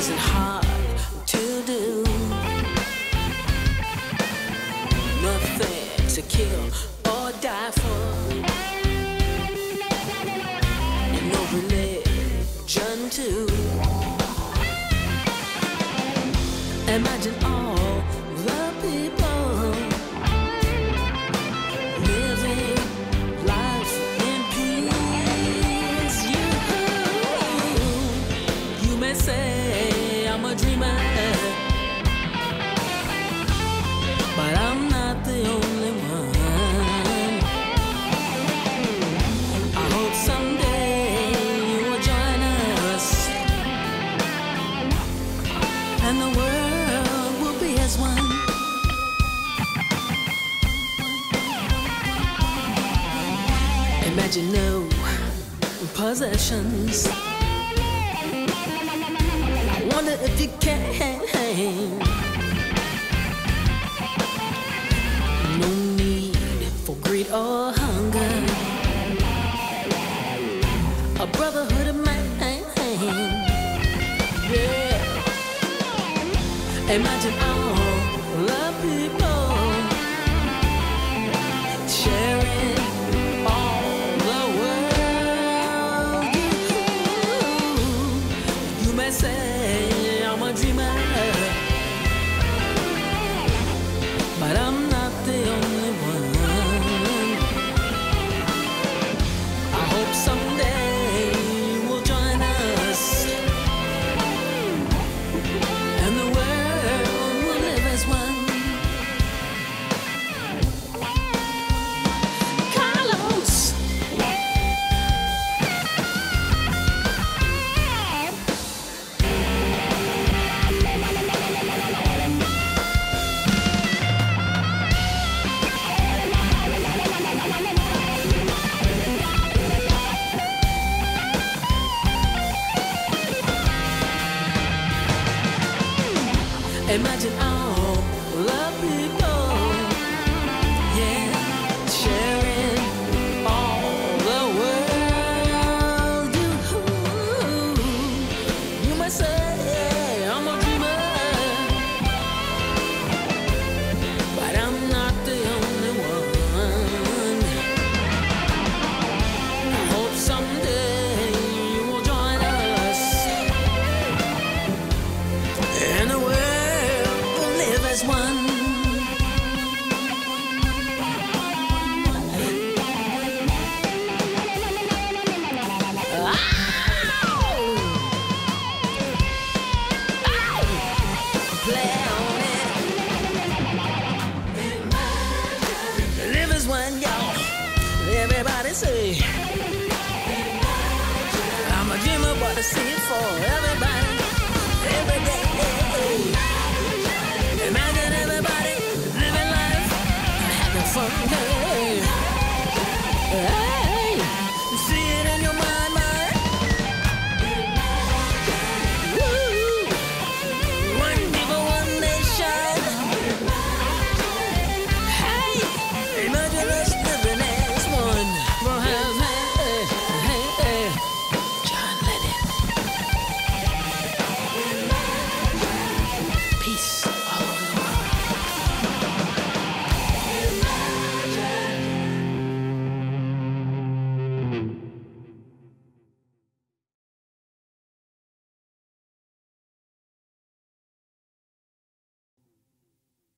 isn't hard to do. Nothing to kill or die for. And no religion too. Imagine all one. Imagine no possessions. I wonder if you can. No need for greed or hunger. A brotherhood of man. Yeah. Imagine Imagine all Everybody. I'm a dreamer, but I see it for everybody.